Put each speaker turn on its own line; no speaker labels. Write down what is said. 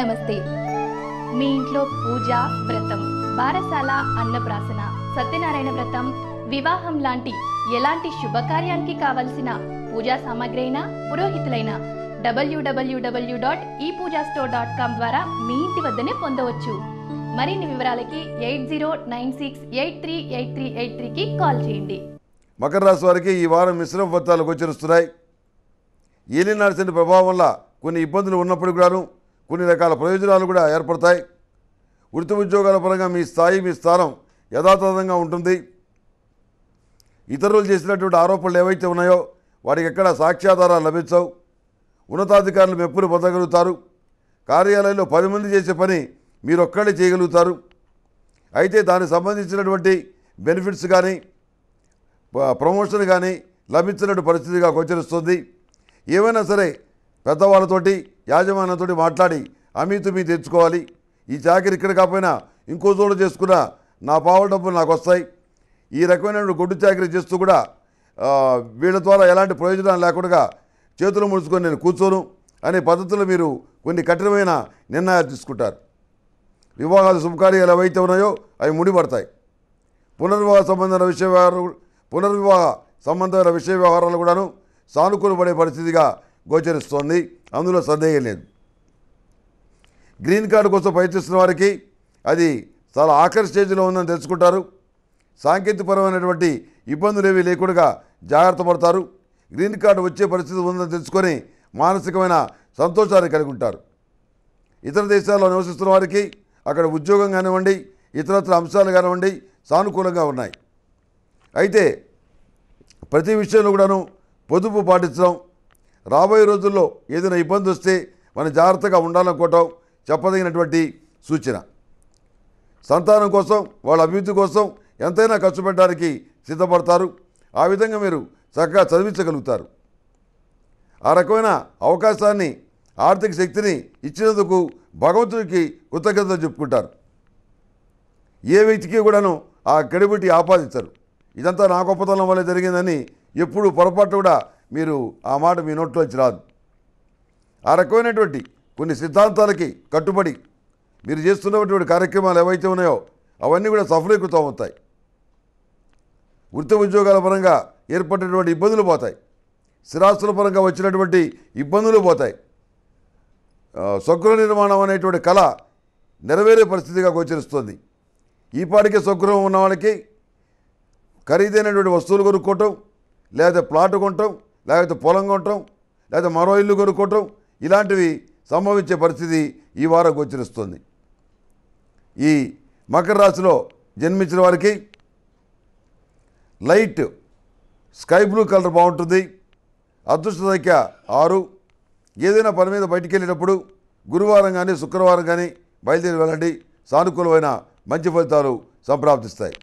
నమస్తే. మీ ఇంట్లో పూజ వ్రతం బారసాల అన్నప్రాసన సత్యనారాయణ వ్రతం వివాహం లాంటి ఎలాంటి శుభకార్యానికి కావలసిన పూజా సామాగ్రి అయినా పురోహితులైన డబ్ల్యూడబ్ల్యూడబ్ల్యూ డాట్ ఈ పూజా స్టోర్ డాట్ కామ్ ద్వారా మీ ఇంటి వద్దనే పొందవచ్చు. మరిన్ని వివరాలకి eight zero nine six eight three eight three eight త్రీకి కాల్ చేయండి.
మకర రాశి వారికి ఈ వారం మిశ్రమ ఫలితాలు గోచరిస్తున్నాయి. ఏలినాడు ప్రభావం వల్ల కొన్ని ఇబ్బందులు ఉన్నప్పుడు కూడాను కొన్ని రకాల ప్రయోజనాలు కూడా ఏర్పడతాయి. వృత్తి ఉద్యోగాల పరంగా మీ స్థాయి మీ స్థానం యథాతథంగా ఉంటుంది. ఇతరులు చేసినటువంటి ఆరోపణలు ఏవైతే ఉన్నాయో వాటికి ఎక్కడ సాక్ష్యాధారాలు లభించవు. ఉన్నతాధికారులు మెప్పులు పొందగలుగుతారు. కార్యాలయంలో పది మంది చేసే పని మీరు ఒక్కడే చేయగలుగుతారు. అయితే దానికి సంబంధించినటువంటి బెనిఫిట్స్ కానీ ప్రమోషన్ కానీ లభించినటువంటి పరిస్థితిగా గోచరిస్తుంది. ఏమైనా సరే పెద్దవాళ్ళతోటి యాజమాన్యంతో మాట్లాడి అమీతుమీ తెచ్చుకోవాలి. ఈ చాకరీ ఇక్కడ కాకపోయినా ఇంకో చోట చేసుకున్నా నా పావు డబ్బులు నాకు వస్తాయి. ఈ రకమైన గొడ్డు చాకరీ చేస్తూ కూడా వీళ్ళ ద్వారా ఎలాంటి ప్రయోజనాలు లేకుండా చేతులు ముడుచుకొని నేను కూర్చోను అనే పద్ధతులు మీరు కొన్ని కఠినమైన నిర్ణయాలు తీసుకుంటారు. వివాహాలు శుభకార్యాలు ఏవైతే ఉన్నాయో అవి ముడిపడతాయి. పునర్వివాహ సంబంధమైన విషయ వ్యవహారాలు పునర్వివాహ సంబంధమైన విషయ వ్యవహారాలు కూడాను సానుకూలపడే పరిస్థితిగా గోచరిస్తోంది. అందులో సందేహం లేదు. గ్రీన్ కార్డు కోసం ప్రయత్నిస్తున్న వారికి అది చాలా ఆఖరి స్టేజ్లో ఉందని తెలుసుకుంటారు. సాంకేతికపరమైనటువంటి ఇబ్బందులు ఏమీ లేకుండా జాగ్రత్త పడతారు. గ్రీన్ కార్డు వచ్చే పరిస్థితి ఉందని తెలుసుకొని మానసికమైన సంతోషాన్ని కలిగి ఉంటారు ఇతర దేశాల్లో నివసిస్తున్న వారికి అక్కడ ఉద్యోగం కానివ్వండి ఇతరత్ర అంశాలు కానివ్వండి సానుకూలంగా ఉన్నాయి. అయితే ప్రతి విషయంలో కూడాను పొదుపు పాటించడం రాబోయే రోజుల్లో ఏదైనా ఇబ్బంది వస్తే మనం జాగ్రత్తగా ఉండాలనుకోవటం చెప్పదగినటువంటి సూచన. సంతానం కోసం వాళ్ళ అభివృద్ధి కోసం ఎంతైనా ఖర్చు పెట్టడానికి సిద్ధపడతారు. ఆ విధంగా మీరు చక్కగా చదివించగలుగుతారు. ఆ రకమైన అవకాశాన్ని ఆర్థిక శక్తిని ఇచ్చినందుకు భగవంతుడికి కృతజ్ఞతలు చెప్పుకుంటారు. ఏ వ్యక్తికి కూడాను ఆ క్రెడిబిలిటీ ఆపాదించరు. ఇదంతా నా గొప్పతనం వల్ల జరిగిందని ఎప్పుడు పొరపాటు కూడా మీరు ఆ మాట మీ నోట్లో వచ్చి రాదు. ఆ రకమైనటువంటి కొన్ని సిద్ధాంతాలకి కట్టుబడి మీరు చేస్తున్నటువంటి కార్యక్రమాలు ఏవైతే ఉన్నాయో అవన్నీ కూడా సఫలీకృతం అవుతాయి. వృత్తి ఉద్యోగాల పరంగా ఏర్పడినటువంటి ఇబ్బందులు పోతాయి. స్థిరాస్తుల పరంగా వచ్చినటువంటి ఇబ్బందులు పోతాయి. స్వగృహ నిర్మాణం అనేటువంటి కళ నెరవేరే పరిస్థితిగా గోచరిస్తుంది. ఈ స్వగృహం ఉన్న వాళ్ళకి ఖరీదైనటువంటి వస్తువులు కొనుక్కోవటం లేదా ప్లాట్ కొనటం లేకపోతే పొలం కొనటం లేకపోతే మరో ఇల్లు కొనుక్కోవటం ఇలాంటివి సంభవించే పరిస్థితి ఈ వారం గోచరిస్తుంది. ఈ మకర రాశిలో జన్మించిన వారికి లైట్ స్కై బ్లూ కలర్ బాగుంటుంది. అదృష్ట సంఖ్య ఆరు. ఏదైనా పని మీద బయటికి వెళ్ళేటప్పుడు గురువారం కానీ శుక్రవారం కానీ బయలుదేరి వెళ్ళండి. సానుకూలమైన మంచి ఫలితాలు సంప్రాప్తిస్తాయి.